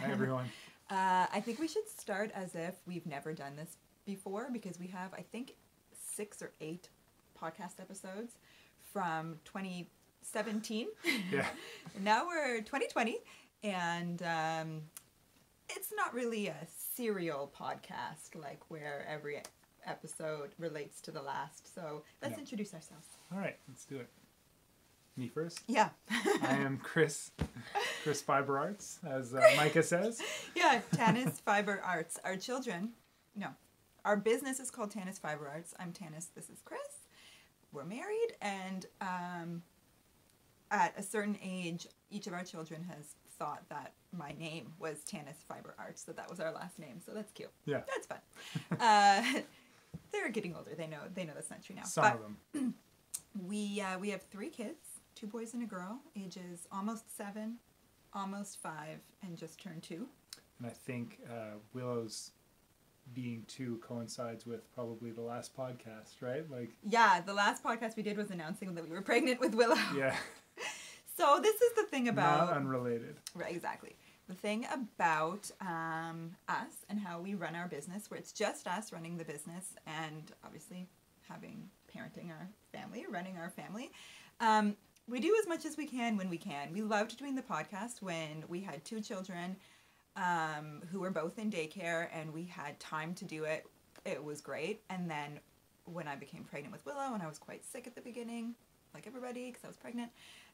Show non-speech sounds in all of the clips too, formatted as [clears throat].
Hi, everyone. [laughs] Uh, I think we should start as if we've never done this before because we have, I think, six or eight podcast episodes from 2017. [laughs] Yeah. [laughs] now we're 2020, and um, it's not really a serial podcast like where every episode relates to the last. So let's No. introduce ourselves. All right, let's do it. Me first. Yeah. I am Chris, Chris Fiber Arts, as uh, Micah says. Yeah, Tanis Fiber Arts. Our children, no, our business is called Tanis Fiber Arts. I'm Tanis. This is Chris. We're married, and um, at a certain age, each of our children has thought that my name was Tanis Fiber Arts, so that was our last name. So that's cute. Yeah, That's fun. uh, [laughs] they're getting older. They know. They know that's not true now. some But of them. [clears throat] we uh, we have three kids, two boys and a girl, ages almost seven, almost five, and just turned two. And I think uh, Willow's being two coincides with probably the last podcast, right? Like, Yeah, the last podcast we did was announcing that we were pregnant with Willow. yeah, [laughs] So this is the thing not about unrelated. right, exactly the thing about um, us and how we run our business, where it's just us running the business and obviously having parenting our family, running our family. Um, we do as much as we can when we can. We loved doing the podcast when we had two children um, who were both in daycare and we had time to do it. It was great. And then when I became pregnant with Willow and I was quite sick at the beginning, like everybody, because I was pregnant.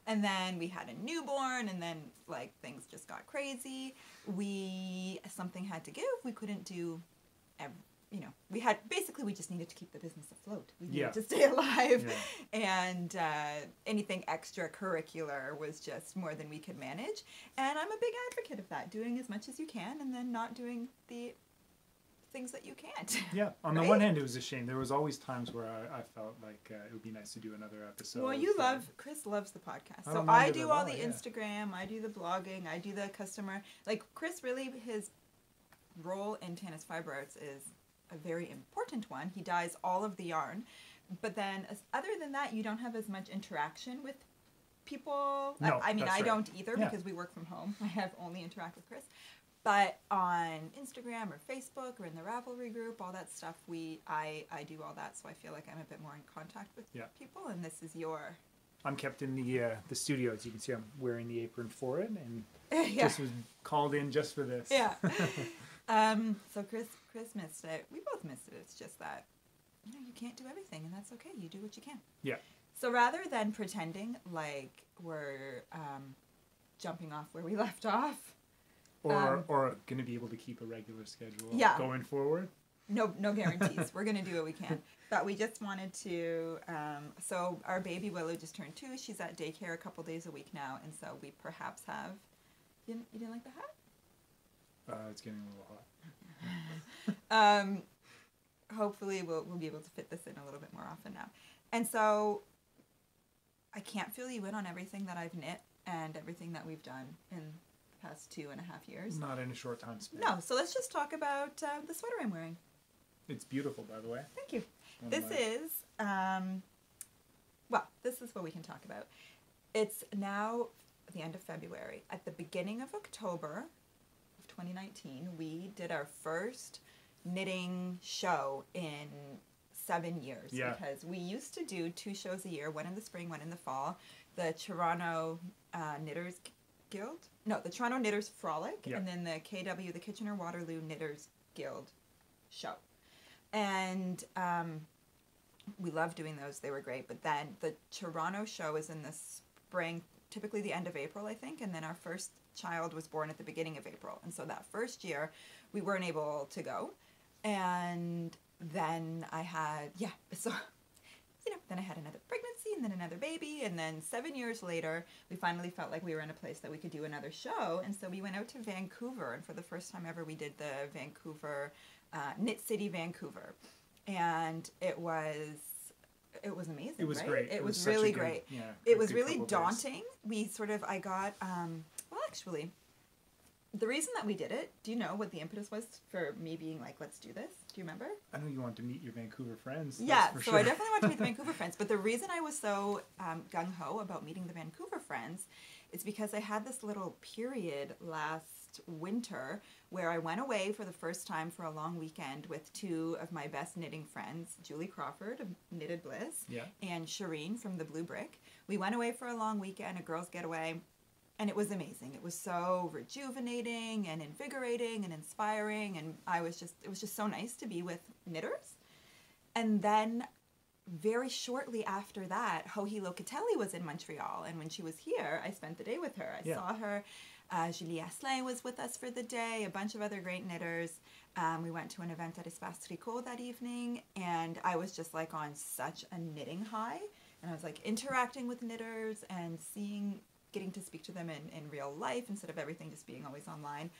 And then we had a newborn, and then like things just got crazy. We something had to give. We couldn't do, ev- you know, we had basically we just needed to keep the business afloat. We needed Yeah. to stay [laughs] alive, Yeah. and uh, anything extracurricular was just more than we could manage. And I'm a big advocate of that, doing as much as you can, and then not doing the things that you can't. Yeah, [laughs] on the one hand, it was a shame. There was always times where I, I felt like uh, it would be nice to do another episode. well, you love Chris loves the podcast, so I do all all, the yeah. Instagram, I do the blogging, I do the customer. Like Chris, really, his role in Tanis Fiber Arts is a very important one. He dyes all of the yarn, but then as, other than that, you don't have as much interaction with people. I- No, I, mean, that's I right. don't either Yeah. because we work from home. [laughs] I have only interact with Chris. But on Instagram or Facebook or in the Ravelry group, all that stuff, we I I do all that, so I feel like I'm a bit more in contact with Yeah. people, and this is your I'm kept in the uh, the studio. As you can see, I'm wearing the apron for it, and [laughs] yeah just was called in just for this. yeah. [laughs] um, so Chris Chris missed it. We both missed it. It's just that you know you can't do everything, and that's okay. You do what you can. Yeah. So rather than pretending like we're um, jumping off where we [laughs] left off, Or Um, or going to be able to keep a regular schedule. Yeah. Going forward. no no [laughs] guarantees. we're gonna do what we can. But we just wanted to. Um, so our baby Willow just turned two. She's at daycare a couple days a week now, and so we perhaps have. You didn't, you didn't like the hat? Uh, it's getting a little hot. Um, hopefully we'll, we'll be able to fit this in a little bit more often now. And so I can't fill you in on everything that I've knit and everything that we've done in the past two and a half years. Not in a short time span. No, so let's just talk about uh, the sweater I'm wearing. It's beautiful, by the way. Thank you. One This my- is, um, well, this is what we can talk about. It's now the end of February. At the beginning of October 2019, we did our first knitting show in seven years Yeah. because we used to do two shows a year, one in the spring, one in the fall. The Toronto uh, Knitters Guild, no, the Toronto Knitters Frolic, Yeah. and then the KW, the Kitchener Waterloo Knitters Guild show. And um, we loved doing those; they were great. But then the Toronto show is in the spring, typically the end of April, I think, and then our first child was born at the beginning of April, and so that first year we weren't able to go. And then I had yeah, [laughs] so you know, then I had another pregnancy and then another baby, and then seven years later, we finally felt like we were in a place that we could do another show, and so we went out to Vancouver, and for the first time ever, we did the Vancouver uh, Knit City, Vancouver, and it was it was amazing. It was right? great. It, was, such a really good- great. Yeah. It was really couple days. daunting. We sort of I got um, actually. The reason that we did it, do you know what the impetus was for me being like, let's do this? Do you remember? I know you want to meet your Vancouver friends. Yeah, so sure. I definitely want to meet the [laughs] Vancouver friends. But the reason I was so um, gung ho about meeting the Vancouver friends is because I had this little period last last winter where I went away for the first time for a long weekend with two of my best knitting friends, Julie Crawford of Knitted Bliss Yeah. and Shireen from the Blue Brick. We went away for a long weekend, a girls' getaway, and it was amazing. It was so rejuvenating and invigorating and inspiring, and I was just it was just so nice to be with knitters. And then very shortly after that, Joji Locatelli was in Montreal, and when she was here, I spent the day with her. I Yeah. saw her. Uh, Julie Asselin was with us for the day, a bunch of other great knitters. Um, we went to an event at Espace Tricot that evening, and I was just like on such a knitting high. And I was like interacting with knitters and seeing, getting to speak to them in, in real life instead of everything just being always online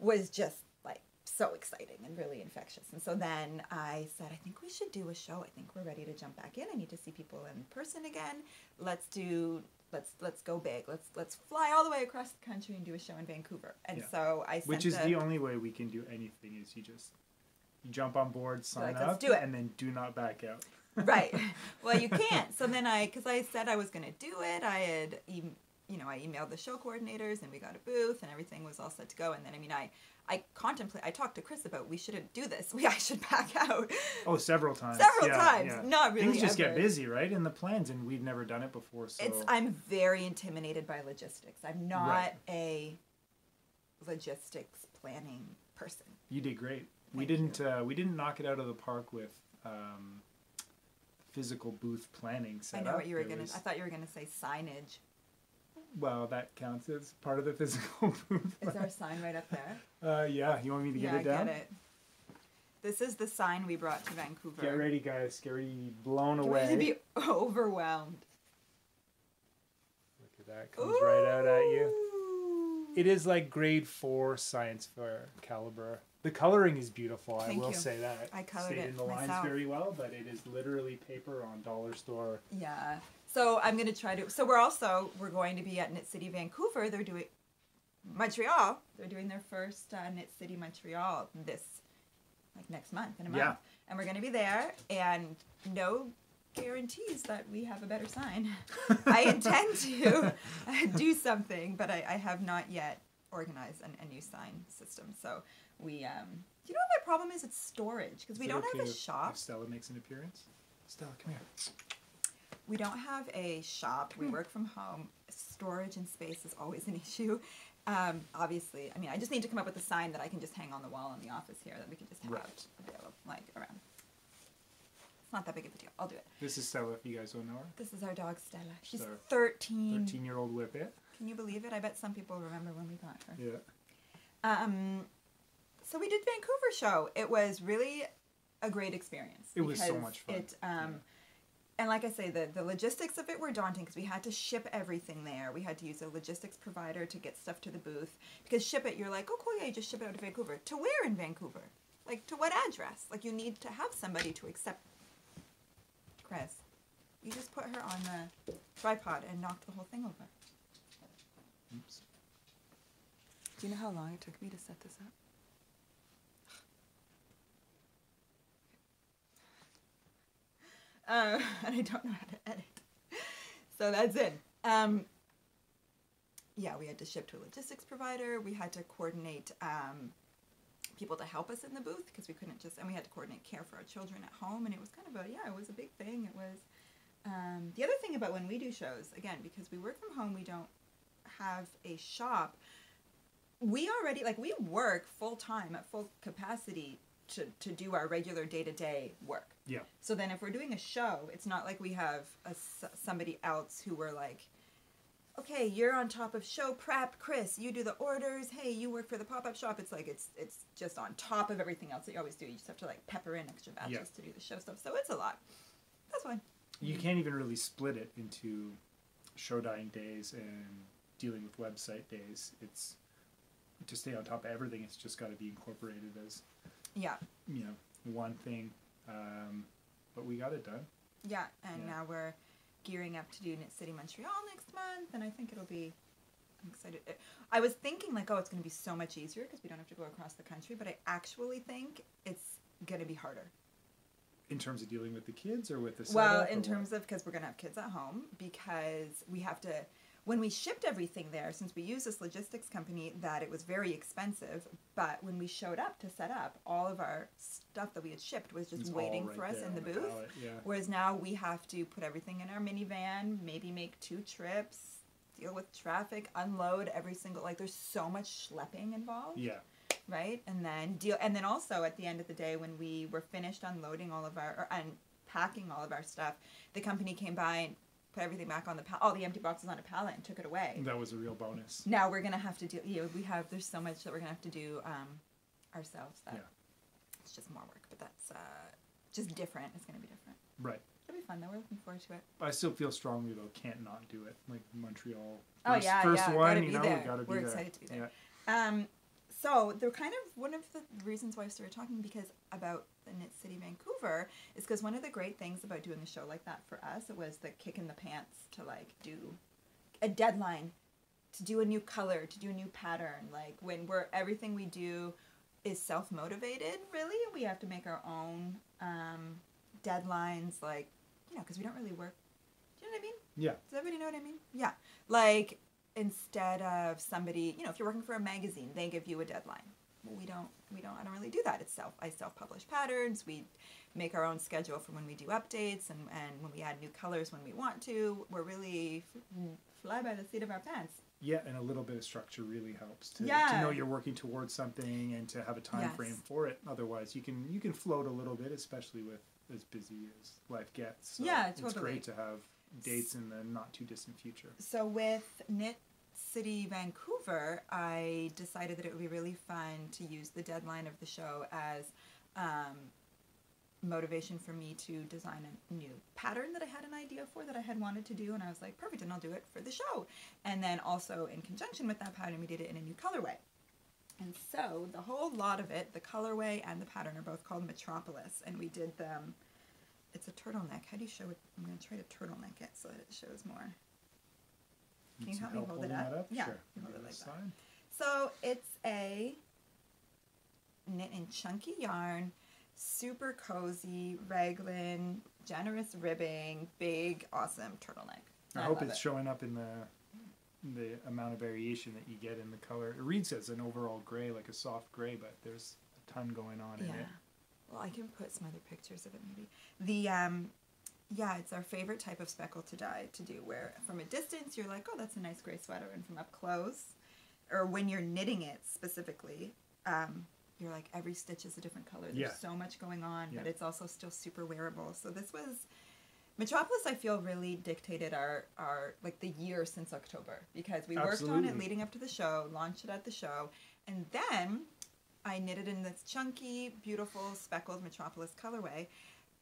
was just like so exciting and really infectious. And so then I said, I think we should do a show. I think we're ready to jump back in. I need to see people in person again. Let's do let's let's go big. Let's let's fly all the way across the country and do a show in Vancouver. And Yeah. so I sent Which is a- the only way we can do anything is you just you jump on board, sign Like, up, do it. and then do not back out. Right. [laughs] Well, you can't. So then I, because I said I was going to do it, I had, you know, I emailed the show coordinators and we got a booth and everything was all set to go. And then, I mean, I, I contemplate, I talked to Chris about we shouldn't do this. [laughs] We, I should back out. Oh, several times. Several Yeah, times. yeah. Not really. Things just ever. get busy, right? In the plans, and we've never done it before, so It's, I'm very intimidated by logistics. I'm not Right. a logistics planning person. you did great. we didn't uh, we didn't knock it out of the park with um, physical booth planning. I know what you were going to I thought you were going to say signage. Well, that counts as part of the [laughs] physical booth. Is there a sign right up there? Uh, yeah, you want me to yeah, get it I down? get it. This is the sign we brought to Vancouver. Get ready, guys. Get ready to be blown Get away. ready to be overwhelmed. Look at that. Comes right out at you. It is like grade four science fair caliber. The coloring is beautiful. Thank I will you. say that. I colored Stayed it in the lines very well, but it is literally paper on dollar store. Yeah. So I'm gonna try to. So we're also we're going to be at Knit City Vancouver. They're doing Montreal. They're doing their first uh, Knit City Montreal this like next month in a month, Yeah. and we're gonna be there. And no guarantees that we have a better sign. [laughs] I intend to [laughs] do something, but I, I have not yet organized an, a new sign system. So we, um, do you know what my problem is? It's storage because we don't okay have a shop. Stella makes an appearance. Stella, come here. We don't have a shop. We work from home. Storage and space is always an [laughs] issue. Um, obviously, I mean, I just need to come up with a sign that I can just hang on the wall in the office here that we can just have Right. available, like around. It's not that big of a deal. I'll do it. This is Stella, if you guys don't know her. This is our dog Stella. She's So, 13. 13 year old whippet. Can you believe it? I bet some people remember when we got her. Yeah. Um, so we did Vancouver show. It was really a great experience. It was so much fun. It, um, Yeah. And like I say, the, the logistics of it were daunting because we had to ship everything there. We had to use a logistics provider to get stuff to the booth. Because ship it, you're like, oh cool, yeah, you just ship it out to Vancouver. To where in Vancouver? Like to what address? Like you need to have somebody to accept. Chris, you just put her on the tripod and knocked the whole thing over. Oops. Do you know how long it took me to set this up? [sighs] Uh, [laughs] and I don't know how to edit. So that's it. Um, yeah, we had to ship to a logistics provider. We had to coordinate um, people to help us in the booth because we couldn't just, and we had to coordinate care for our children at home. And it was kind of a, yeah, it was a big thing. It was, um, the other thing about when we do shows, again, because we work from home, we don't have a shop. We already, like, we work full time at full capacity to, to do our regular day to day work. Yeah. So then, if we're doing a show, it's not like we have a, somebody else who we're like, okay, you're on top of show prep, Chris. You do the orders. Hey, you work for the pop up shop. It's like it's it's just on top of everything else that you always do. You just have to like pepper in extra batches Yeah. to do the show stuff. So it's a lot. That's fine. You can't even really split it into show dying days and dealing with website days. It's to stay on top of everything. It's just got to be incorporated as Yeah, you know one thing. Um, but we got it done. yeah. And Yeah. now we're gearing up to do Knit City Montreal next month, and I think it'll be. I'm excited. Uh, I was thinking like, oh, it's going to be so much easier because we don't have to go across the country. But I actually think it's going to be harder. In terms of dealing with the kids or with the Well, in what? terms of because we're gonna have kids at home because we have to when we shipped everything there, since we use this logistics company, that it was very expensive. But when we showed up to set up, all of our stuff that we had shipped was just It's waiting right for us in the booth. pallet, yeah. Whereas now we have to put everything in our minivan, maybe make two trips, deal with traffic, unload every single like there's so much schlepping involved, Yeah. right? And then deal and then also at the end of the day when we were finished unloading all of our or unpacking all of our stuff, the company came by and put everything back on the pal- all the empty boxes on a pallet and took it away. That was a real bonus. Now we're gonna have to do you know, we have there's so much that we're gonna have to do um, ourselves that Yeah. it's just more work, but that's uh, just different. It's gonna be different. Right. It'll be fun though. We're looking forward to it. I still feel strongly though can't not do it. Like Montreal. Oh, First, yeah, first yeah, one, gotta you know, there. we gotta be We're there. excited to be there. Yeah. Um, so the kind of one of the reasons why I started talking because about the Knit City Vancouver is because one of the great things about doing a show like that for us it was the kick in the pants to like do a deadline, to do a new color, to do a new pattern. Like when we're everything we do is self motivated. Really, we have to make our own um, deadlines. Like you know, because we don't really work. Do you know what I mean? Yeah. Does everybody know what I mean? Yeah. Like instead of somebody, you know, if you're working for a magazine, they give you a deadline. Well, we don't. We don't. I don't really do that. It's self. I self-publish patterns. We make our own schedule for when we do updates and and when we add new colors when we want to. We're really f- fly by the seat of our pants. Yeah, and a little bit of structure really helps to, to know you're working towards something and to have a time Yes. frame for it. Otherwise, you can you can float a little bit, especially with as busy as life gets. So Yeah, It's great to have dates in the not too distant future. So with Knit City Vancouver, I decided that it would be really fun to use the deadline of the show as um, motivation for me to design a new pattern that I had an idea for that I had wanted to do, and I was like, perfect, and I'll do it for the show. And then also in conjunction with that pattern, we did it in a new colorway. And so the whole lot of it, the colorway and the pattern, are both called Metropolis, and we did them. It's a turtleneck. How do you show it? I'm going to try to turtleneck it so that it shows more. Can you help me hold it holding up? Yeah, Sure. hold it like that. So it's a knit in chunky yarn, super cozy, raglan, generous ribbing, big, awesome turtleneck. I hope it's it. showing up in the the amount of variation that you get in the color. It reads as an overall gray, like a soft gray, but there's a ton going on in Yeah. it. Well, I can put some other pictures of it maybe. The um, yeah, it's our favorite type of speckle to dye to do. Where from a distance you're like, oh, that's a nice gray sweater, and from up close, or when you're knitting it specifically, um, you're like every stitch is a different color. There's Yeah. so much going on, but it's also still super wearable. So this was. Metropolis, I feel, really dictated our, our like the year since October because we worked on it leading up to the show, launched it at the show, and then I knitted in this chunky, beautiful speckled Metropolis colorway,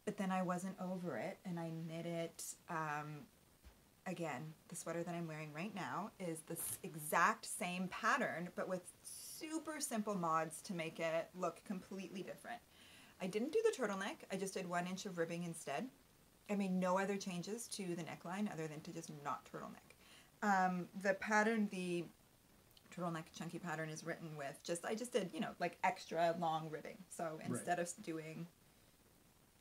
but then I wasn't over it, and I knit it. Um, again, the sweater that I'm wearing right now is the exact same pattern, but with super simple mods to make it look completely different. I didn't do the turtleneck. I just did one inch of ribbing instead. I made no other changes to the neckline other than to just not turtleneck. Um, the pattern, the turtleneck chunky pattern is written with just I just did you know like extra long ribbing. So instead of doing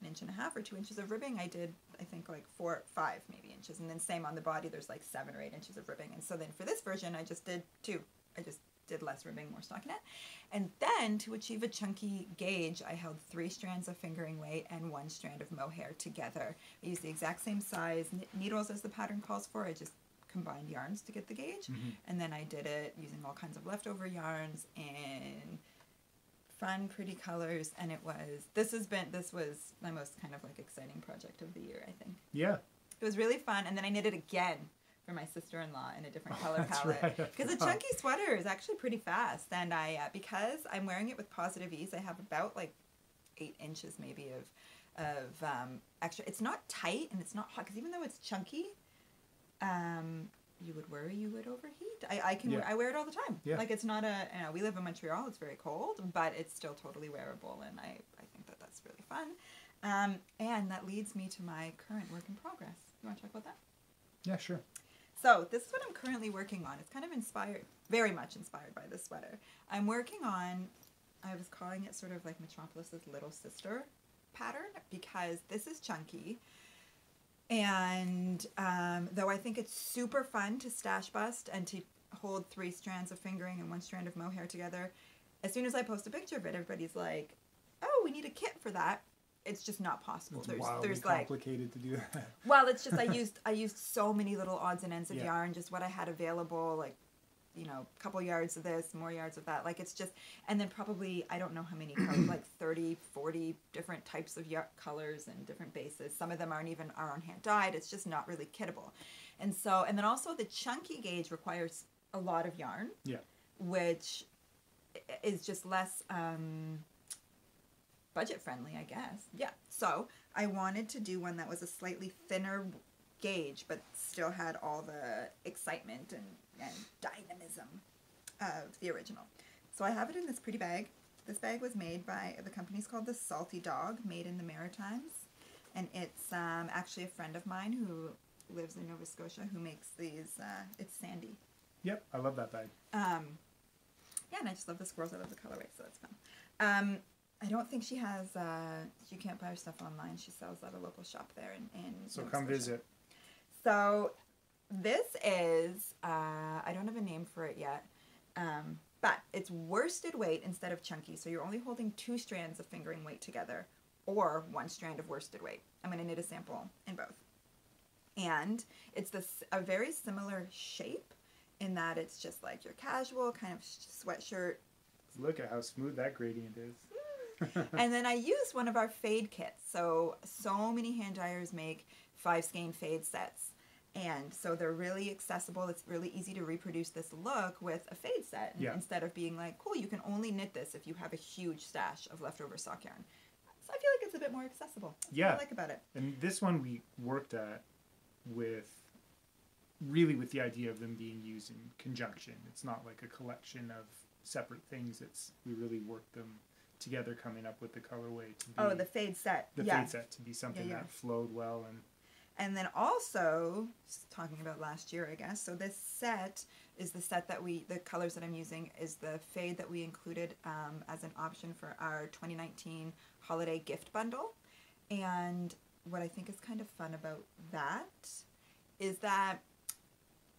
an inch and a half or two inches of ribbing, I did I think like four, five maybe inches, and then same on the body. There's like seven or eight inches of ribbing, and so then for this version, I just did two. I just did less ribbing, more stockinette, and then to achieve a chunky gauge, I held three strands of fingering weight and one strand of mohair together. I used the exact same size needles as the pattern calls for. I just combined yarns to get the gauge, Mhm. and then I did it using all kinds of leftover yarns and fun, pretty colors. And it was this has been this was my most kind of like exciting project of the year. I think Yeah. it was really fun, and then I knit it again for my sister-in-law in a different [laughs] color That's palette right, because a chunky sweater is actually pretty fast. And I uh, because I'm wearing it with positive ease, I have about like eight inches maybe of of um, extra. It's not tight and it's not hot because even though it's chunky, um, you would worry you would overheat. I, I can Yeah. I wear it all the time. Yeah. Like it's not a you know we live in Montreal. It's very cold, but it's still totally wearable, and I I think that that's really fun. Um, and that leads me to my current work in progress. You want to talk about that? Yeah, sure. So this is what I'm currently working on. It's kind of inspired, very much inspired by this sweater. I'm working on, I was calling it sort of like Metropolis's little sister pattern because this is chunky. And um, though I think it's super fun to stash bust and to hold three strands of fingering and one strand of mohair together, as soon as I post a picture of it, everybody's like, "Oh, we need a kit for that." It's just not possible. It's there's wildly there's like complicated to do that. well, it's just I [laughs] used I used so many little odds and ends of Yeah. yarn, just what I had available, like you know, a couple yards of this, more yards of that. Like it's just, and then probably I don't know how many, colors, [clears throat] like 30, 40 different types of colors and different bases. Some of them aren't even are on hand dyed. It's just not really kittable. And so, and then also the chunky gauge requires a lot of yarn, Yeah. which is just less. Um, budget friendly, I guess. Yeah. So I wanted to do one that was a slightly thinner gauge, but still had all the excitement and, and dynamism of the original. So I have it in this pretty bag. This bag was made by the company's called the Salty Dog, made in the Maritimes, and it's um, actually a friend of mine who lives in Nova Scotia who makes these. Uh, it's Sandy. Yep, I love that bag. Um, yeah, and I just love the squirrels. I love the colorway, so that's fun. Um, I don't think she has. Uh, you can't buy her stuff online. She sells at a local shop there in. in So Nova come Scotia. visit. So this is. Uh, don't have a name for it yet, um, but it's worsted weight instead of chunky. So you're only holding two strands of fingering weight together, or one strand of worsted weight. I'm going to knit a sample in both, and it's this a very similar shape in that it's just like your casual kind of sweatshirt Look at how smooth that gradient is. [laughs] and then I [laughs] used one of our fade kits. So so many hand dyers make five skein fade sets. And so they're really accessible. It's really easy to reproduce this look with a fade set Yeah. instead of being like, cool, you can only knit this if you have a huge stash of leftover sock yarn. So I feel like it's a bit more accessible. That's what Yeah. I like about it. And this one we worked at with really with the idea of them being used in conjunction. It's not like a collection of separate things. It's we really worked them together coming up with the colorway to oh, be Oh, the fade set. the yeah. fade set to be something yeah. that flowed well and And then also talking about last year, I guess. So this set is the set that we, the colors that I'm using is the fade that we included um, as an option for our 2019 holiday gift bundle. And what I think is kind of fun about that is that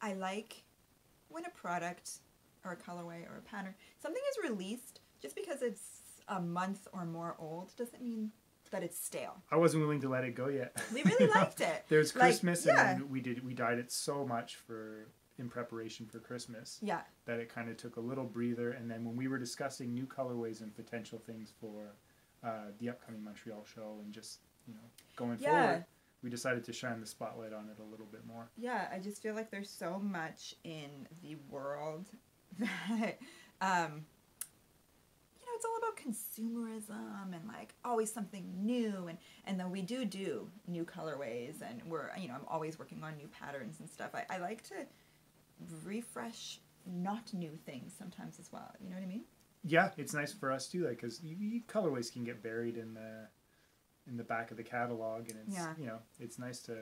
I like when a product or a colorway or a pattern, something is released just because it's a month or more old doesn't mean that it's stale. I wasn't willing to let it go yet. We really [laughs] liked it. There's Like, Christmas yeah. and we did we dyed it so much for in preparation for Christmas Yeah. that it kind of took a little breather and then when we were discussing new colorways and potential things for uh, the upcoming Montreal show and just you know going Yeah. forward we decided to shine the spotlight on it a little bit more Yeah, I just feel like there's so much in the world [laughs] that, um, it's all about consumerism and like always something new. And, and though we do do new colorways and we're, you know, I'm always working on new patterns and stuff, I, I like to refresh not new things sometimes as well. You know what I mean? yeah it's nice for us too like because colorways can get buried in the in the back of the catalog and it's Yeah. you know it's nice to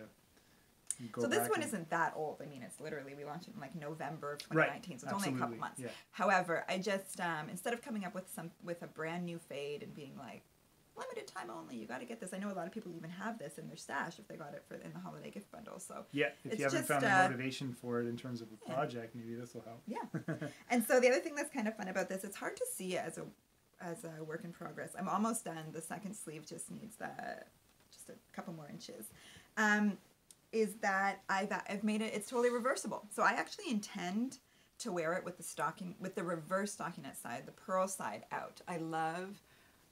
go so this one isn't that old. I mean, it's literally we launched it in like November of Right, 2019, so it's only a couple months. yeah. However, I just um, instead of coming up with some with a brand new fade and being like limited time only, you got to get this. I know a lot of people even have this in their stash if they got it for in the holiday gift bundle. So yeah if it's you haven't just, found uh, the motivation for it in terms of a yeah. project maybe this will help yeah. [laughs] and so the other thing that's kind of fun about this, it's hard to see it as a as a work in progress. I'm almost done. The second sleeve just needs the just a couple more inches. Um, is that I've I've made it. It's totally reversible. So I actually intend to wear it with the stocking with the reverse stockinette side, the purl side out. I love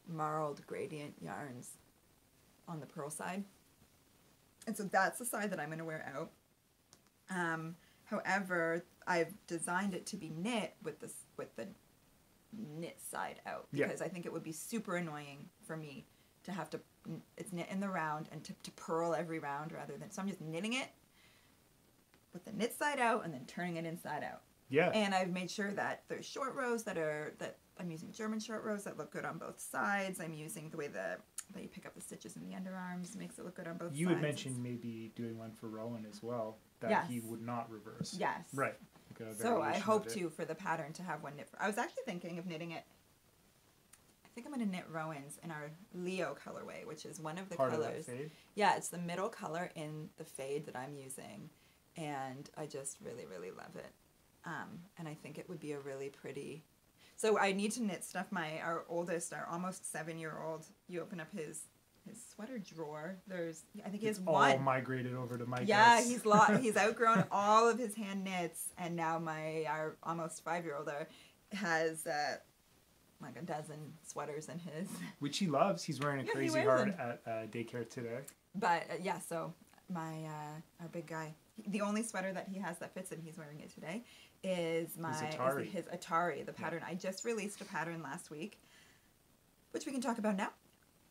marled gradient yarns on the purl side, and so that's the side that I'm going to wear out. Um, however, I've designed it to be knit with this with the knit side out Yeah. because I think it would be super annoying for me to have to it's knit in the round and to, to purl every round rather than so I'm just knitting it with the knit side out and then turning it inside out. yeah And I've made sure that there's short rows that are that I'm using German short rows that look good on both sides. I'm using the way the that you pick up the stitches in the underarms makes it look good on both You sides. You had mentioned maybe doing one for Rowan as well that he would not reverse. Yes. Right. Like So I hope to for the pattern to have one knit. For, I was actually thinking of knitting it think I'm gonna knit Rowan's in our Leo colorway, which is one of the Part colors. of. Yeah, it's the middle color in the fade that I'm using, and I just really, really love it. Um, and I think it would be a really pretty. So I need to knit stuff. My our oldest, our almost seven year old. You open up his his sweater drawer. There's I think he has It's all migrated over to Mike. Yeah, he's lo- [laughs] he's outgrown all of his hand knits, and now my our almost five year old has uh, like a dozen sweaters in his. which he loves. He's wearing a Yeah, crazy them. at uh, daycare today. But uh, yeah, so my uh, our big guy, the only sweater that he has that fits him, he's wearing it today, is my is Atari. his Atari, the pattern. I just released a pattern last week, which we can talk about now.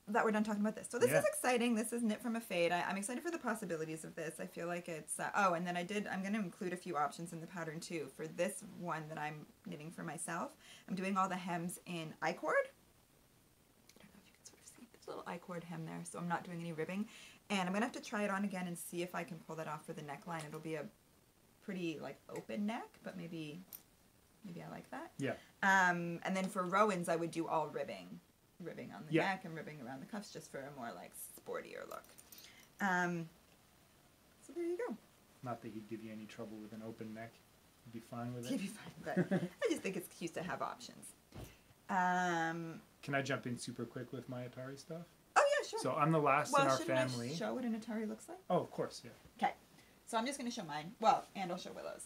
That we're done talking about this. So this Yeah. is exciting. This is knit from a fade. I, I'm excited for the possibilities of this. I feel like it's uh, oh, and then I did. I'm going to include a few options in the pattern too for this one that I'm knitting for myself. I'm doing all the hems in I cord. I don't know if you can sort of see. There's a little I cord hem there, so I'm not doing any ribbing. And I'm gonna have to try it on again and see if I can pull that off for the neckline. It'll be a pretty like open neck, but maybe maybe I like that. Yeah. Um, and then for Rowan's, I would do all ribbing, ribbing on the Yeah. neck and ribbing around the cuffs, just for a more like sportier look. Um, so there you go. Not that he'd give you any trouble with an open neck. You'd be fine with it. [laughs] You'd be fine, but I just think it's cute to have options. Um, Can I jump in super quick with my Atari stuff? oh yeah, sure. So I'm the last well, in our family. I show what an Atari looks like? oh, of course, yeah. Okay, so I'm just going to show mine. Well, and I'll show Willow's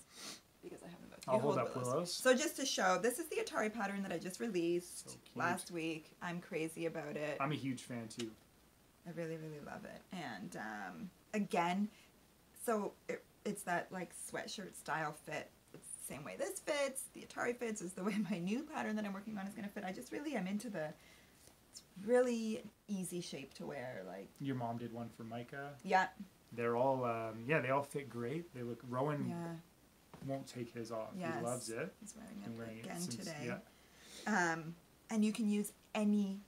because I have them both. I'll You hold up Willow's. So just to show, this is the Atari pattern that I just released So last week. I'm crazy about it. I'm a huge fan too. I really, really love it. And um, again, so it, it's that like sweatshirt style fit. It's the same way this fits. The Atari fits is the way my new pattern that I'm working on is going to fit. I just really am into the. It's really easy shape to wear. Like Your mom did one for Micah. yeah, They're all, um, yeah, they all fit great. They look. Rowan yeah. Won't take his off. Yes. He loves it. He's wearing it wearing it again since- today. Yeah. Um, and you can use any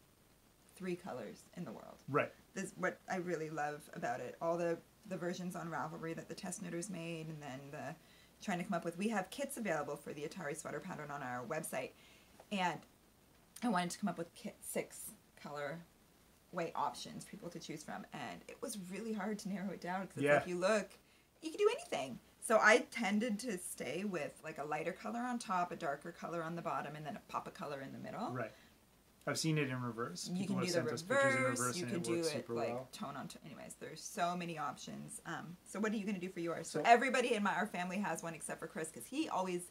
three colors in the world. Right. This is what I really love about it. All the the versions on Ravelry that the test knitters made, and then the trying to come up with. We have kits available for the Atari sweater pattern on our website, and I wanted to come up with kit six color way options for people to choose from, and it was really hard to narrow it down because Yeah. if you look, you can do anything. So I tended to stay with like a lighter color on top, a darker color on the bottom, and then a pop of color in the middle. Right. I've seen it in reverse. You People can have do the sent us pictures in reverse. reverse You can it do it like well. tone on. T- anyways, there's so many options. Um, so what are you gonna do for yours? So, So- everybody in my our family has one except for Chris because he always.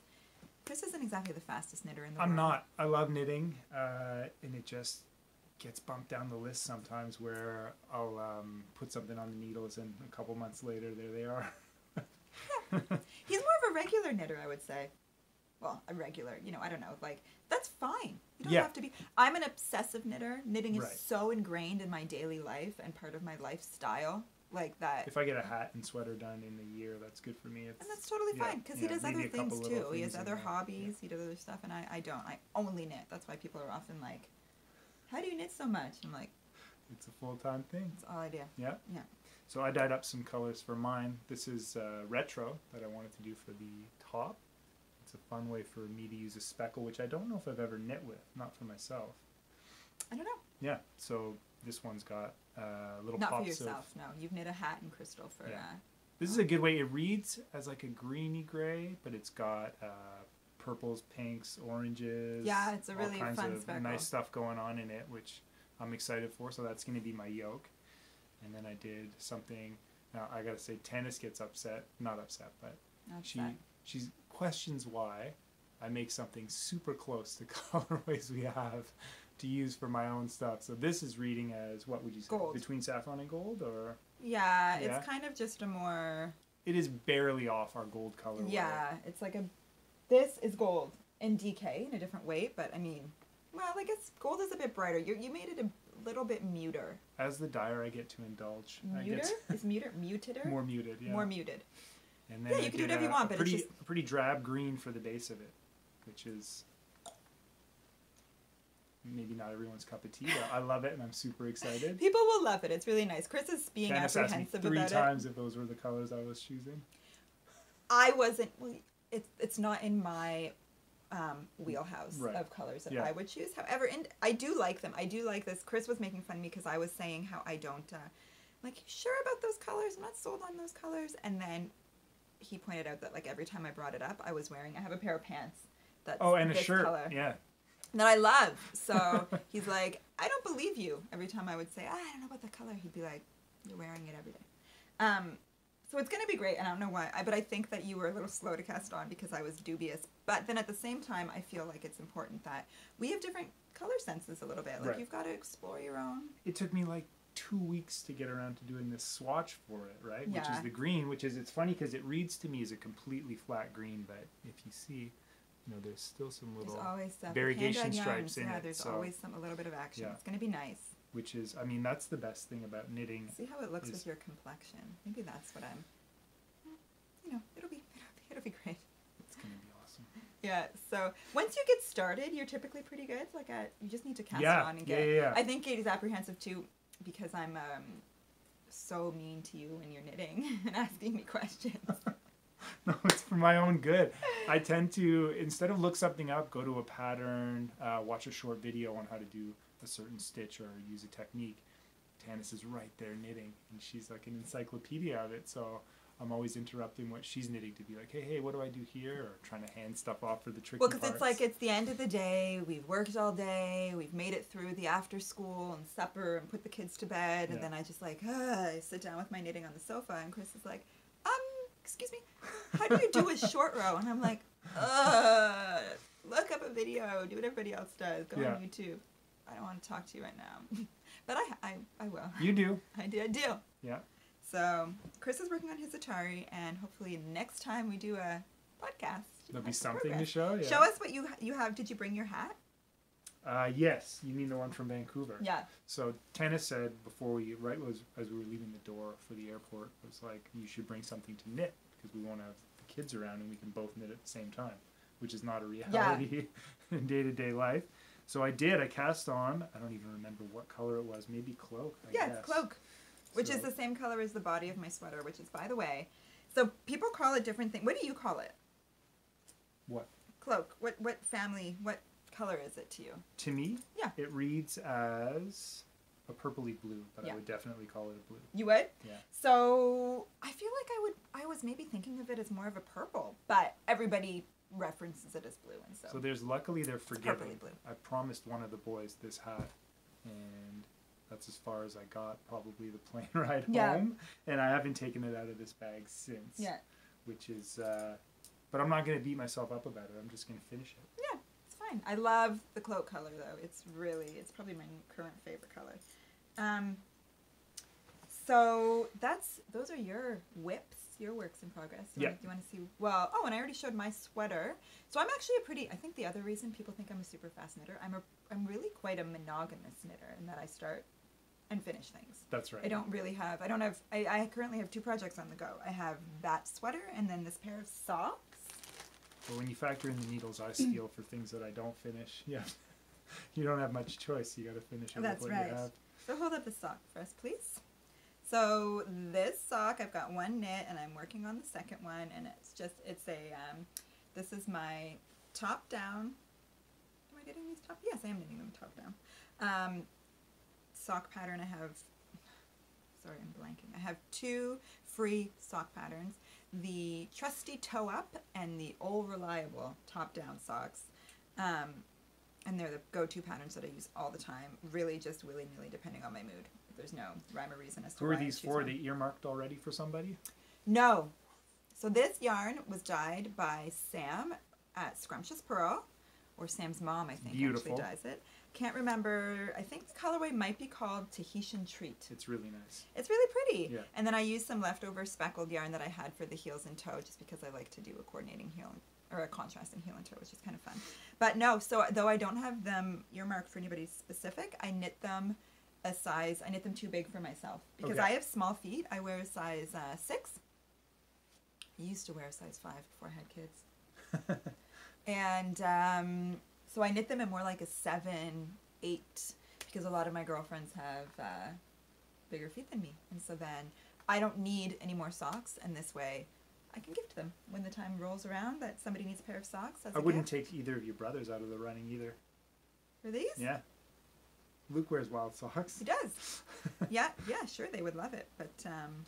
Chris isn't exactly the fastest knitter in the world. I'm not. I love knitting, uh, and it just gets bumped down the list sometimes where I'll um, put something on the needles, and a couple months later, there they are. [laughs] [laughs] He's more of a regular knitter, I would say. Well, a regular, you know, I don't know. Like that's fine. You don't Yeah. have to be. I'm an obsessive knitter. Knitting is Right. so ingrained in my daily life and part of my lifestyle, like that. if I get a hat and sweater done in a year, that's good for me. It's, And that's totally yeah, fine because yeah, he does other things too. He has other hobbies. He does other stuff, and I, I don't. I only knit. That's why people are often like, "How do you knit so much?" I'm like, It's a full time thing. "That's all I do." Yeah. Yeah. So I dyed up some colors for mine. This is uh, retro that I wanted to do for the top. It's a fun way for me to use a speckle, which I don't know if I've ever knit with, not for myself. I don't know. Yeah. So this one's got uh, little Not for yourself. of. No, you've knit a hat in crystal for. Yeah. Uh, This is a good way. It reads as like a greeny gray, but it's got uh, purples, pinks, oranges. Yeah, it's a really all kinds fun of speckle. nice stuff going on in it, which I'm excited for. So that's going to be my yoke. And then I did something. Now I gotta say, Tanis gets upset. Not upset, but that's she she questions why I make something super close to [laughs] colorways we have to use for my own stuff. So this is reading as what would you say Gold. between saffron and gold, or Yeah, Yeah. it's kind of just a more. it is barely off our gold color. Yeah, it's like a. This is gold in DK in a different way, but I mean, well, I guess gold is a bit brighter. You you made it a little bit muter. As the dyer, I get to indulge. Muter is muter muteder. [laughs] more muted. Yeah. More muted. And then Yeah, I you can do whatever you want, but it's pretty, just- a pretty drab green for the base of it, which is maybe not everyone's cup of tea, but I love it and I'm super excited. [laughs] People will love it. It's really nice. Chris is being me apprehensive three about it. times if those were the colors I was choosing. I wasn't. Well, it's it's not in my um, wheelhouse Right. of colors that Yeah. I would choose. However, and I do like them. I do like this. Chris was making fun of me because I was saying how I don't. Uh, like, "You sure about those colors? I'm not sold on those colors. And then he pointed out that like every time I brought it up, I was wearing. I have a pair of pants. That's Oh, and a shirt. color Yeah. that I love. So [laughs] he's like, I don't believe you. Every time I would say, "Ah, I don't know about the color, he'd be like, You're wearing it every day. Um, so it's gonna be great, and I don't know why. I, but I think that you were a little slow to cast on because I was dubious. But then at the same time, I feel like it's important that we have different color senses a little bit. Like Right. you've got to explore your own. It took me like two weeks to get around to doing this swatch for it, right? Yeah. Which is the green, which is it's funny because it reads to me as a completely flat green, but if you see, you know, there's still some little, variegation stripes yarns, in yeah, it, there's so- always some a little bit of action. Yeah. It's gonna be nice. Which is, I mean, that's the best thing about knitting. See how it looks with your complexion. Maybe that's what I'm. You know, it'll be it'll be great. It's gonna be awesome. Yeah. So once you get started, you're typically pretty good. Like at, you just need to cast Yeah, on and get. yeah, yeah. yeah. I think it is apprehensive too, because I'm um, so mean to you when you're knitting [laughs] and asking me questions. [laughs] no, it's for my own good. I tend to instead of look something up, go to a pattern, uh, watch a short video on how to do a certain stitch or use a technique. Tanis is right there knitting, and she's like an encyclopedia of it. So I'm always interrupting what she's knitting to be like, "Hey, hey, what do I do here?" Or trying to hand stuff off for the tricky well, because it's like it's the end of the day. We've worked all day. We've made it through the after school and supper and put the kids to bed. And Yeah. then I just like ah, I sit down with my knitting on the sofa, and Chris is like, um, excuse me, how do you do a [laughs] short row? And I'm like, uh, look up a video. Do what everybody else does. Go Yeah. on YouTube. I don't want to talk to you right now, [laughs] but I I, I will. you do, [laughs] I do. I do. yeah. So Chris is working on his Atari, and hopefully next time we do a podcast, There'll be something to show. Yeah. Show us what you you have. Did you bring your hat? Uh, yes, you mean the one from Vancouver. Yeah. So Tanis said before we right was as we were leaving the door for the airport was like you should bring something to knit because we won't have the kids around and we can both knit at the same time, which is not a reality [laughs] in day to day life. So I did. I cast on. I don't even remember what color it was. Maybe cloak. I yeah, guess. it's cloak, which is the same color as the body of my sweater. Which is, by the way, so people call it different things. What do you call it? What Cloak. What what family? What color is it to you? to me? Yeah. It reads as a purpley blue, but Yeah. I would definitely call it a blue. You would. Yeah. So I feel like I would. I was maybe thinking of it as more of a purple, but everybody references it as blue, and so, So there's luckily they're forgiving. blue. I promised one of the boys this hat, and that's as far as I got. Probably the plane [laughs] ride Yeah. home, and I haven't taken it out of this bag since. yeah, Which is, uh, but I'm not gonna beat myself up about it. I'm just gonna finish it. yeah, it's fine. I love the cloak color though. It's really, it's probably my current favorite color. Um. So that's those are your whips, your works in progress. You Yeah. wanna- You want to see? Well, oh, and I already showed my sweater. So I'm actually a pretty. I think the other reason people think I'm a super fast knitter, I'm a, I'm really quite a monogamous knitter in that I start and finish things. That's right. I don't really have. I don't have. I, I currently have two projects on the go. I have that sweater and then this pair of socks. But when you factor in the needles I steal for things that I don't finish, yeah, [laughs] you don't have much choice. You got to finish That's right. you have. So hold up the sock for us, please. So this sock, I've got one knit and I'm working on the second one, and it's just it's a. Um, this is my top down. Am I knitting these top? Yes, I am knitting them top down. Um, sock pattern. I have. Sorry, I'm blanking. I have two free sock patterns: the trusty toe up and the old reliable top down socks. Um, and they're the go-to patterns that I use all the time. Really, just willy-nilly, depending on my mood. There's no rhyme or reason as to Who are these for? one. They earmarked already for somebody? No. So this yarn was dyed by Sam at Scrumptious Pearl, or Sam's mom, I think, Beautiful. actually dyes it. Can't remember. I think the colorway might be called Tahitian Treat. It's really nice. It's really pretty. Yeah. And then I used some leftover speckled yarn that I had for the heels and toe, just because I like to do a coordinating heel and, or a contrasting heel and toe, which is kind of fun. But no, so though I don't have them earmarked for anybody specific, I knit them a size. I knit them too big for myself because Okay. I have small feet. I wear a size uh, six. I used to wear a size five before I had kids. [laughs] and um, so I knit them in more like a seven, eight, because a lot of my girlfriends have uh, bigger feet than me, and so then I don't need any more socks, and this way, I can give to them when the time rolls around that somebody needs a pair of socks. I wouldn't gift. take either of your brothers out of the running either. for these. Yeah. Luke wears wild socks. He does. yeah, [laughs] yeah, sure, they would love it. But um,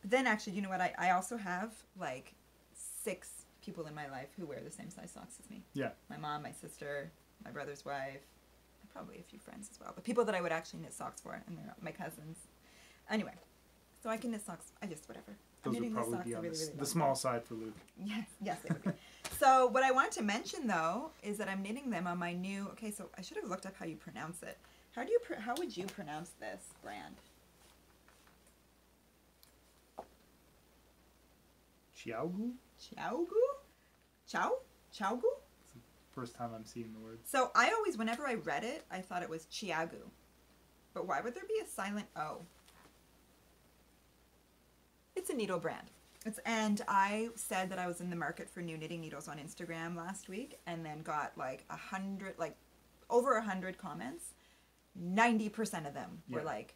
but then actually, you know what? I, I also have like six people in my life who wear the same size socks as me. Yeah. My mom, my sister, my brother's wife, and probably a few friends as well. But people that I would actually knit socks for, and they're my cousins. Anyway, so I can knit socks. I just whatever. Those would probably be on really, the, really the small side for Luke. Yes, yes, they would be. [laughs] so what I want to mention though is that I'm knitting them on my new. Okay, so I should have looked up how you pronounce it. How do you? Pr- how would you pronounce this brand? ChiaoGoo? ChiaoGoo? Chow? Chaogu? First time I'm seeing the word. So I always, whenever I read it, I thought it was Chiagu. But why would there be a silent O? It's a needle brand. It's and I said that I was in the market for new knitting needles on Instagram last week, and then got like a hundred, like over a hundred comments. Ninety percent of them were like,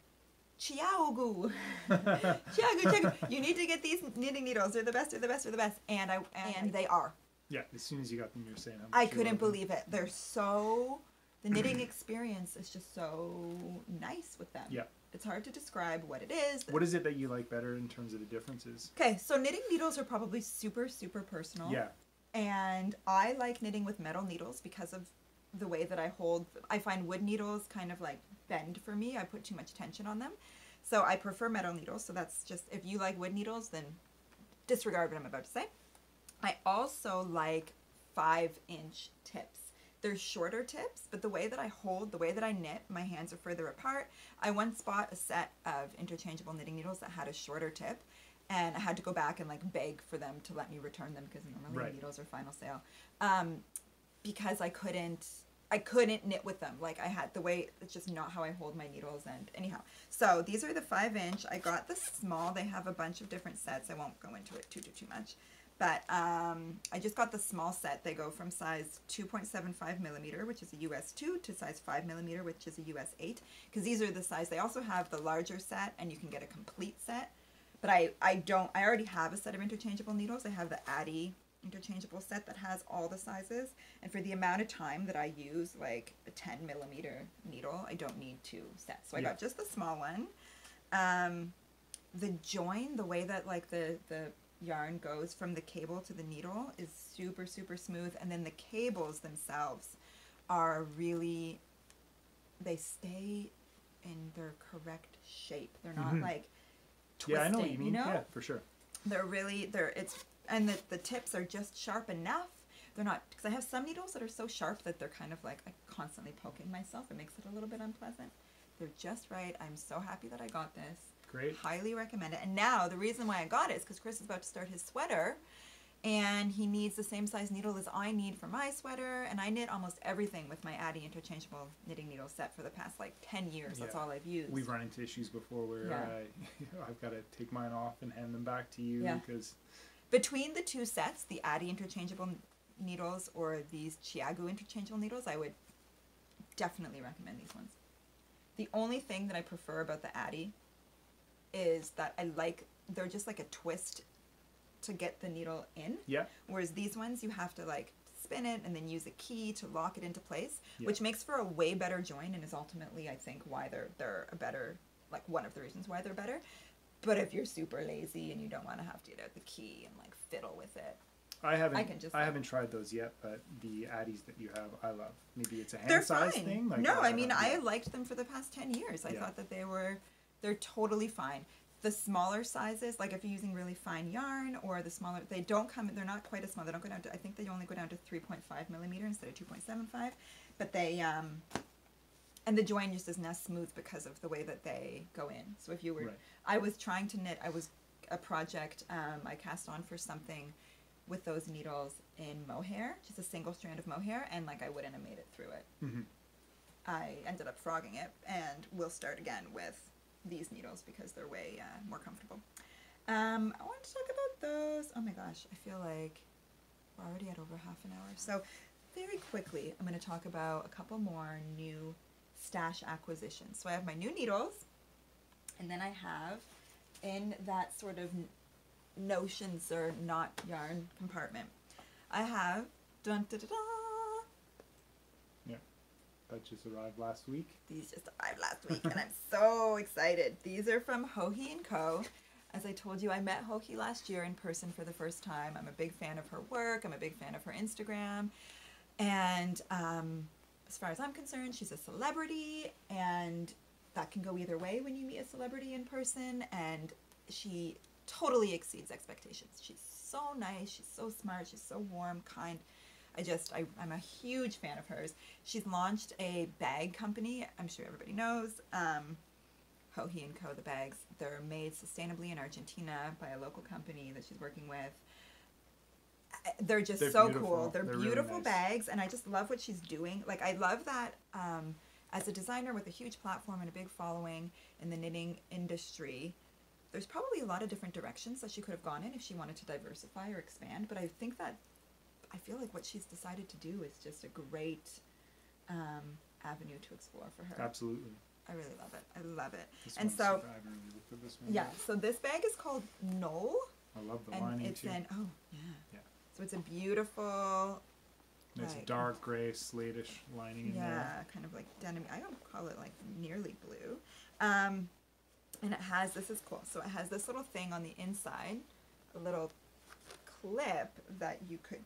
"ChiaoGoo, [laughs] Chiagu, Chiagu, you need to get these knitting needles. They're the best. They're the best. They're the best." And I and they are. Yeah, as soon as you got them, you're saying how much I couldn't love them. believe it. They're so the knitting experience is just so nice with them. Yeah. It's hard to describe what it is. What is it that you like better in terms of the differences? Okay, so knitting needles are probably super super personal. Yeah. And I like knitting with metal needles because of the way that I hold I find wood needles kind of like bend for me. I put too much tension on them. So I prefer metal needles. So that's just if you like wood needles then disregard what I'm about to say. I also like five inch tips. They're shorter tips, but the way that I hold, the way that I knit, my hands are further apart. I once bought a set of interchangeable knitting needles that had a shorter tip, and I had to go back and like beg for them to let me return them because normally Right. needles are final sale. Um, because I couldn't I couldn't knit with them. Like I had the way it's just not how I hold my needles and anyhow. So these are the five inch. I got the small. They have a bunch of different sets. I won't go into it too too too much. But um, I just got the small set. They go from size 2.75 millimeter, which is a US 2, to size 5 millimeter, which is a US 8. Because these are the size. They also have the larger set, and you can get a complete set. But I, I don't, I already have a set of interchangeable needles. I have the Addi interchangeable set that has all the sizes. And for the amount of time that I use, like a 10 millimeter needle, I don't need two sets. So I Yeah. got just the small one. Um, the join, the way that like the, the yarn goes from the cable to the needle is super, super smooth. And then the cables themselves are really, they stay in their correct shape. They're not Mhm. like Yeah, I know what you mean. know? Yeah, for sure. they're really they're it's and the, the tips are just sharp enough they're not because i have some needles that are so sharp that they're kind of like i constantly poking myself it makes it a little bit unpleasant they're just right i'm so happy that i got this Great. highly recommend it and now the reason why i got it is because chris is about to start his sweater and he needs the same size needle as i need for my sweater and i knit almost everything with my addi interchangeable knitting needle set for the past like 10 years that's all i've used We've run into issues before where Yeah. I, uh, [laughs] I've got to take mine off and hand them back to you Yeah. because between the two sets, the Addi interchangeable needles or these Chiagu interchangeable needles, I would definitely recommend these ones. The only thing that I prefer about the Addi is that I like they're just like a twist to get the needle in, yeah, whereas these ones you have to like spin it and then use a key to lock it into place, Yeah. which makes for a way better join and is ultimately I think why they're they're a better like one of the reasons why they're better. But if you're super lazy and you don't want to have to get out the key and like fiddle with it, I haven't. I, can just, I like- haven't tried those yet, but the Addis that you have, I love. Maybe it's a hand size fine. thing. Like, no, I mean don't- I liked them for the past ten years. I Yeah. thought that they were they're totally fine. The smaller sizes, like if you're using really fine yarn or the smaller, they don't come. They're not quite as small. They don't go down to. I think they only go down to three point five millimeter instead of two point seven five. But they um, and the join just isn't as smooth because of the way that they go in. So if you were, Right. I was trying to knit. I was a project um, I cast on for something with those needles in mohair, just a single strand of mohair, and like I wouldn't have made it through it. Mhm. I ended up frogging it, and we'll start again with these needles because they're way uh, more comfortable. Um, I want to talk about those. Oh my gosh, I feel like we're already at over half an hour. So, very quickly, I'm going to talk about a couple more new stash acquisitions. So, I have my new needles, and then I have in that sort of notions or not yarn compartment. I have dun da da da. That just arrived last week. These just arrived last week, and I'm so [laughs] excited. These are from Joji and Co. As I told you, I met Joji last year in person for the first time. I'm a big fan of her work. I'm a big fan of her Instagram, and um, as far as I'm concerned, she's a celebrity, and that can go either way when you meet a celebrity in person. And she totally exceeds expectations. She's so nice. She's so smart. She's so warm, kind. I just, I, I'm a huge fan of hers. She's launched a bag company. I'm sure everybody knows. Um, and Co. The bags. They're made sustainably in Argentina by a local company that she's working with. They're just They're so beautiful. cool. They're, They're really beautiful nice. bags, and I just love what she's doing. Like, I love that um, as a designer with a huge platform and a big following in the knitting industry. There's probably a lot of different directions that she could have gone in if she wanted to diversify or expand, but I think that I feel like what she's decided to do is just a great um, avenue to explore for her. Absolutely. I really love it. I love it. This And so- super- really this one. Yeah. So this bag is called Knoll, I love the and lining it's too. in oh yeah. Yeah. So it's a beautiful And it's like- dark gray, slatish lining in yeah, there. kind of like denim. I don't call it like nearly blue. Um, and it has this is cool. So it has this little thing on the inside, a little clip that you could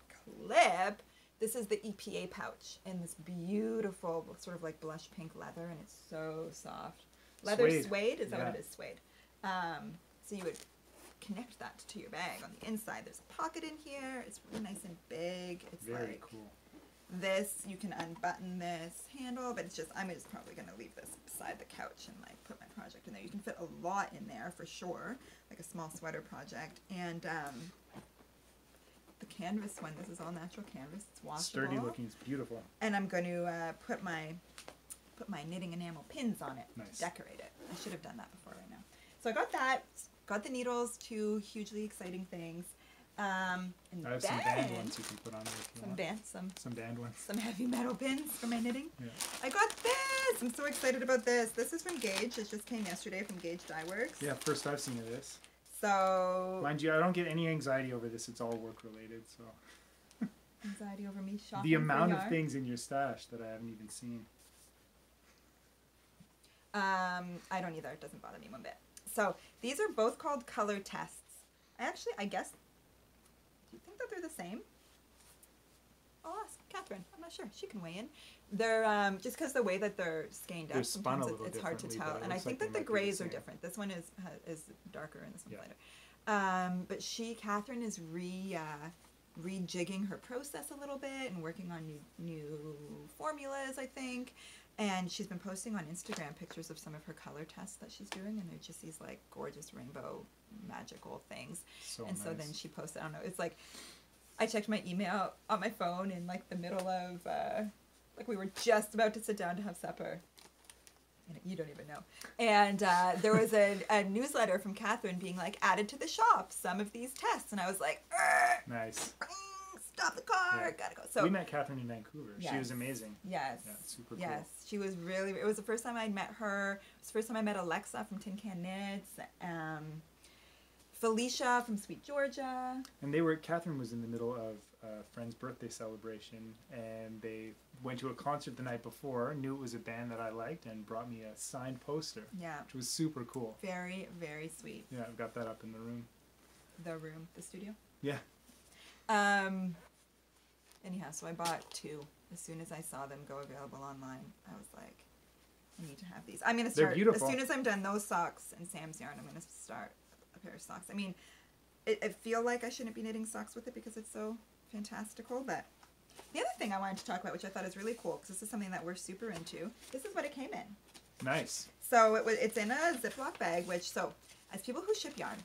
clip. This is the EPA pouch in this beautiful sort of like blush pink leather, and it's so soft. Leather suede, Suede. is that what it is? Suede. Um, so you would connect that to your bag on the inside. There's a pocket in here. It's really nice and big. It's Very like cool. this you can unbutton this handle but it's just i'm just probably going to leave this beside the couch and like put my project in there you can fit a lot in there for sure like a small sweater project and um, the canvas one this is all natural canvas it's washable Sturdy looking. It's beautiful. and i'm going to uh, put my put my knitting enamel pins on it Nice. to decorate it i should have done that before right now so i got that got the needles two hugely exciting things um, and I have some band ones you can put on there if you some want. band some Some band ones. some heavy metal pins for my knitting. Yeah. I got this. I'm so excited about this. This is from Gauge. It just came yesterday from Gauge Dyeworks. Yeah, first I've seen of this. So Mind you, I don't get any anxiety over this. It's all work related. So [laughs] anxiety over me shopping. the amount of things in your stash that I haven't even seen. Um, I don't either. It doesn't bother me one bit. So these are both called color tests. I actually, I guess. Do you think that they're the same? I'll ask Catherine. I'm not sure. She can weigh in. They're um, just because the way that they're skeined up, sometimes it- it's hard to tell. And I think like that the be the grays are different. This one is is darker and this one's Yeah. lighter. Um, but she, Catherine, is re uh, rejigging her process a little bit and working on new new formulas. I think. And she's been posting on Instagram pictures of some of her color tests that she's doing, and they're just these like gorgeous rainbow magical things. So and nice. so then she posted, I don't know, it's like I checked my email on my phone in like the middle of uh, like we were just about to sit down to have supper. You don't even know. And uh, there was a, a newsletter from Catherine being like added to the shop some of these tests, and I was like, "Arr, nice. stop the car, Yeah. gotta go. So we met Catherine in Vancouver. She was amazing. yes, Yeah, super cool. Yes, she was really. It was the first time I'd met her. It was the first time I met Alexa from Tin Can Knits. Felicia from Sweet Georgia. And they were Catherine was in the middle of a friend's birthday celebration, and they went to a concert the night before. Knew it was a band that I liked, and brought me a signed poster, Yeah, which was super cool. very very sweet. Yeah, I've got that up in the room. The room, the studio. Yeah, Um. Anyhow, so I bought two as soon as I saw them go available online. I was like, I need to have these. I'm gonna They're start beautiful. as soon as I'm done those socks and Sam's yarn. I'm gonna start a pair of socks. I mean, it, I feel like I shouldn't be knitting socks with it because it's so fantastical. But the other thing I wanted to talk about, which I thought is really cool, because this is something that we're super into. This is what it came in. nice. So it was, it's in a Ziploc bag, which, so as people who ship yarn,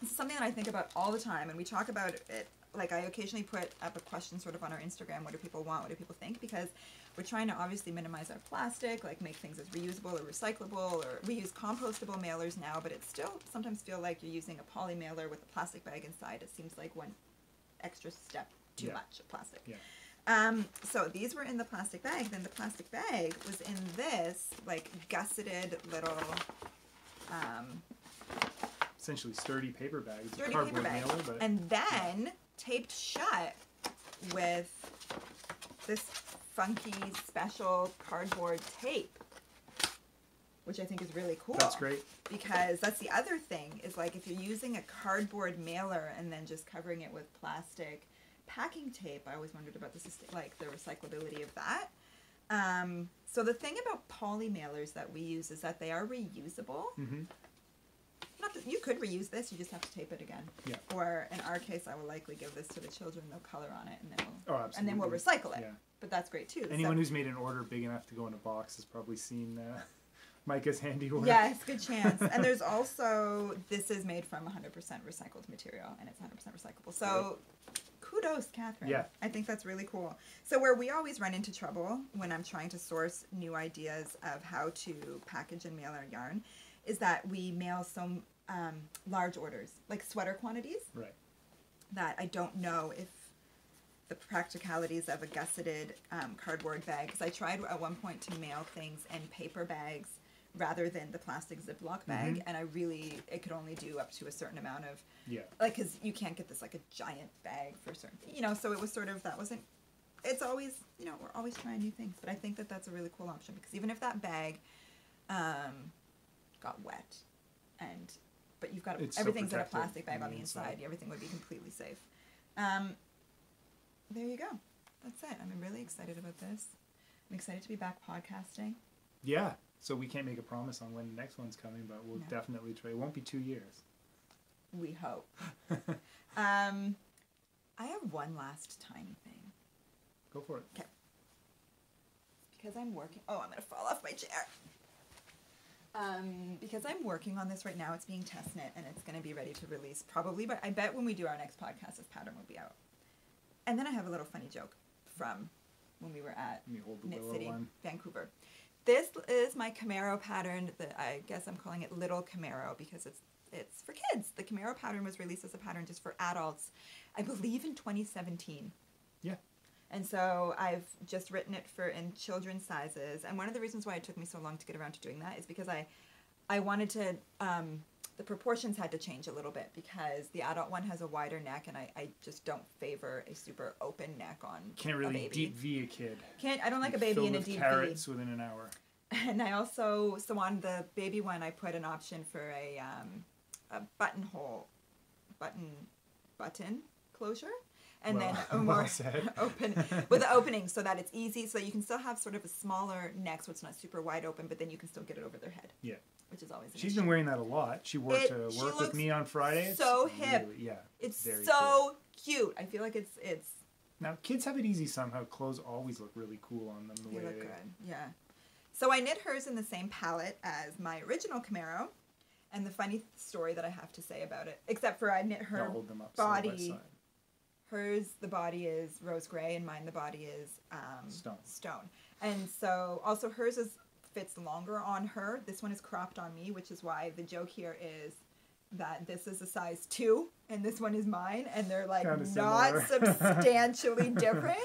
this is something that I think about all the time, and we talk about it. Like I occasionally put up a question sort of on our Instagram. What do people want? What do people think? Because we're trying to obviously minimize our plastic, like make things as reusable or recyclable, or we use compostable mailers now, but it still sometimes feel like you're using a poly mailer with a plastic bag inside. It seems like one extra step too Yeah. much of plastic. Yeah. Um, so these were in the plastic bag. Then the plastic bag was in this like gusseted little um, essentially sturdy paper bag. It's a Sturdy cardboard paper bag. mailer, but and then taped shut with this funky special cardboard tape which i think is really cool. That's great. because that's the other thing is like if you're using a cardboard mailer and then just covering it with plastic packing tape i always wondered about the like the recyclability of that. Um, so the thing about poly mailers that we use is that they are reusable. Hmm not that you could reuse this you just have to tape it again Yeah. or in our case i will likely give this to the children they'll color on it and then we'll Oh, and then we'll recycle it Yeah. but that's great too Anyone So- who's made an order big enough to go in a box has probably seen uh, [laughs] Micah's handiwork. Yes, good [laughs] chance. and there's also this is made from 100% recycled material, and it's 100% recyclable. So, kudos, Catherine. Yeah. I think that's really cool. So where we always run into trouble when I'm trying to source new ideas of how to package and mail our yarn, is that we mail some um, large orders, like sweater quantities, Right. that I don't know if the practicalities of a gusseted um, cardboard bag. Because I tried at one point to mail things in paper bags rather than the plastic Ziploc bag, Mhm. and I really it could only do up to a certain amount of Yeah. like because you can't get this like a giant bag for certain you know. So it was sort of that wasn't. It's always you know we're always trying new things, but I think that that's a really cool option because even if that bag um, got wet and but you've got It's everything's in a plastic bag on the inside. Everything would be completely safe. Um, there you go. That's it. I'm really excited about this. I'm excited to be back podcasting. Yeah. So we can't make a promise on when the next one's coming, but we'll No. definitely try. It won't be two years. We hope. [laughs] um, I have one last tiny thing Go for it. Okay. Because I'm working. Oh, I'm gonna fall off my chair. Um, because I'm working on this right now, it's being test knit and it's gonna be ready to release probably. But I bet when we do our next podcast, this pattern will be out. And then I have a little funny joke from when we were at Let me hold the Knit City, one. Vancouver. This is my Camaro pattern. That I guess I'm calling it Little Camaro because it's it's for kids. The Camaro pattern was released as a pattern just for adults, I believe in 2017. And so I've just written it for in children's sizes. And one of the reasons why it took me so long to get around to doing that is because I I wanted to um, the proportions had to change a little bit because the adult one has a wider neck and I, I just don't favor a super open neck on baby. Can't a really deep V a kid. Can't I don't like a You'd baby in a deep V. carrots within an hour. And I also so on the baby one I put an option for a um, a buttonhole button button closure and Well- then a [laughs] well [laughs] open [laughs] with the opening so that it's easy so you can still have sort of a smaller neck so it's not super wide open but then you can still get it over their head. Yeah. Which is always She's issue. been wearing that a lot. She wore It- to work with me on Friday. It's so hip. really- yeah. It's very so cool. cute. I feel like it's it's Now kids have it easy somehow. Clothes always look really cool on them. The They way look they, good. Yeah. So I knit hers in the same palette as my original Camaro. And the funny story that I have to say about it, except for I knit her hold them up side by body. Hers, the body is rose gray, and mine, the body is um, Stone. Stone. And so also hers is fits longer on her. This one is cropped on me, which is why the joke here is that this is a size two and this one is mine, and they're like Kinda not [laughs] substantially different.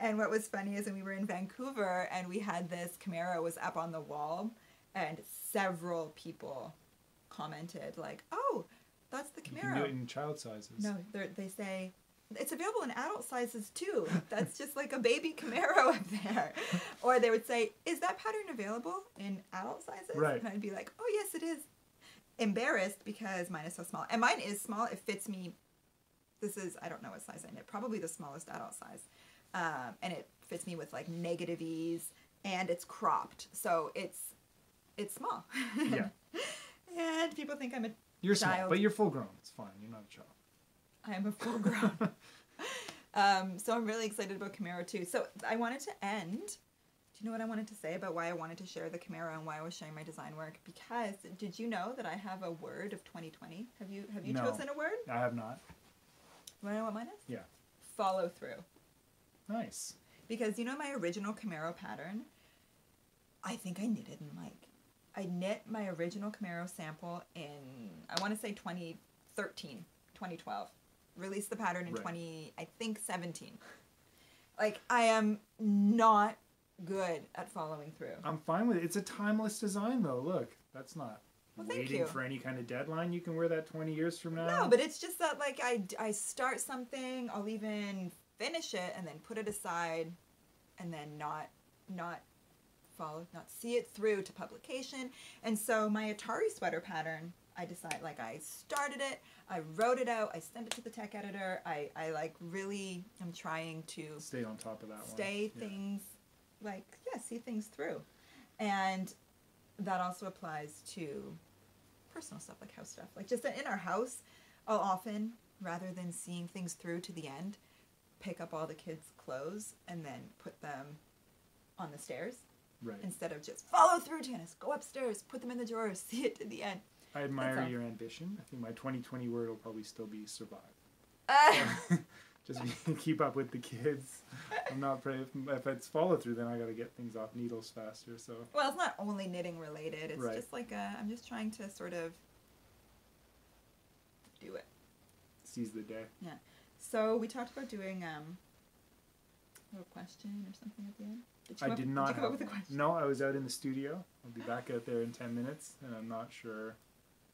And what was funny is when we were in Vancouver and we had this Camaro was up on the wall, and several people commented like, "Oh, that's the You can do Camaro." it in child sizes. No, they say it's available in adult sizes too. That's just like a baby Camaro up there. [laughs] Or they would say, "Is that pattern available in adult sizes?" Right. And I'd be like, "Oh yes, it is." Embarrassed because mine is so small, and mine is small. It fits me. This is I don't know what size I knit. Probably the smallest adult size, um, and it fits me with like negative ease, and it's cropped, so it's it's small. [laughs] Yeah. and people think I'm a You're small, but you're full grown. It's fine. You're not a child. I am a full grown. um, so I'm really excited about Camaro too. So I wanted to end. Do you know what I wanted to say about why I wanted to share the Camaro and why I was sharing my design work? Because did you know that I have a word of 2020? Have you have you No. chosen a word? I have not. You want to know what mine is? Yeah. Follow through. Nice. Because you know my original Camaro pattern. I think I knitted in like I knit my original Camaro sample in I want to say 2013, 2012. Released the pattern in Right. 20 I think 17. Like I am not good at following through. I'm fine with it. It's a timeless design, though. Look, that's not Well, waiting for any kind of deadline. You can wear that 20 years from now. No, but it's just that like I I start something, I'll even finish it and then put it aside, and then not not follow, not see it through to publication. And so my Atari sweater pattern, I decide like I started it, I wrote it out, I sent it to the tech editor. I I like really am trying to stay on top of that stay one. Yeah. things like yeah see things through and that also applies to personal stuff like house stuff like just in our house i'll often rather than seeing things through to the end pick up all the kids clothes and then put them on the stairs Right. instead of just follow through Tanis go upstairs put them in the drawers [laughs] see it to the end I admire your ambition. I think my 2020 word will probably still be survive. Ah! [laughs] Just [laughs] keep up with the kids. I'm not pray if, it's follow through, then I got to get things off needles faster. So well it's not only knitting related it's Right. just like a, i'm just trying to sort of do it seize the day. Yeah. So we talked about doing um, a little question or something at the end. Did you I did up, not Did have up with a question? No, I was out in the studio. I'll be back out there in 10 minutes, and I'm not sure.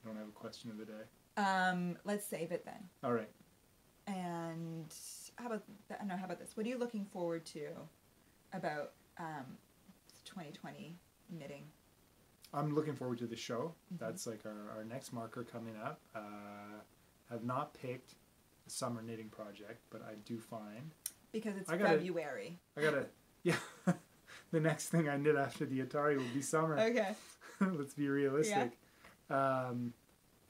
I don't have a question of the day. Um, let's save it then. All right. And how about th- no? How about this? What are you looking forward to about um, 2020 knitting? I'm looking forward to the show. Mhm. That's like our, our next marker coming up. Uh, have not picked a summer knitting project, but I do find Because it's I gotta- February. I gotta [laughs] yeah. [laughs] the next thing I knit after the Atari will be summer. Okay. [laughs] Let's be realistic. Um,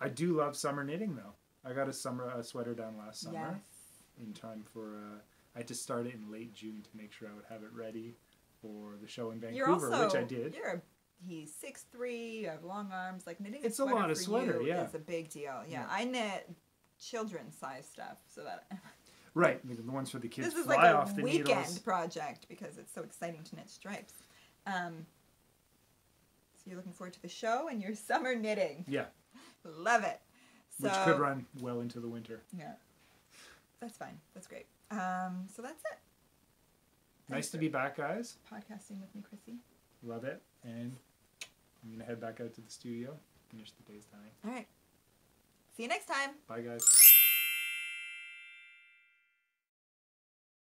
I do love summer knitting though. I got a summer a sweater done last summer Yes. in time for. Uh, I had to start it in late June to make sure I would have it ready for the show in You're Vancouver, also which I did. You're a, he's six three. You have long arms. Like knitting. It's a a lot of sweater, yeah. Is a big deal. Yeah, Yeah. I knit children's size stuff so that [laughs] Right, the, the ones for the kids this is like a off the weekend needles. project because it's so exciting to knit stripes. Um, so you're looking forward to the show and your [laughs] summer knitting. Yeah, Love it. So, which could run well into the winter. Yeah, that's fine. That's great. Um, so that's it. Nice to be back, guys. podcasting with me, Chrissy. Love it. And I'm gonna head back out to the studio, finish the day's dyeing. All right. See you next time. Bye, guys.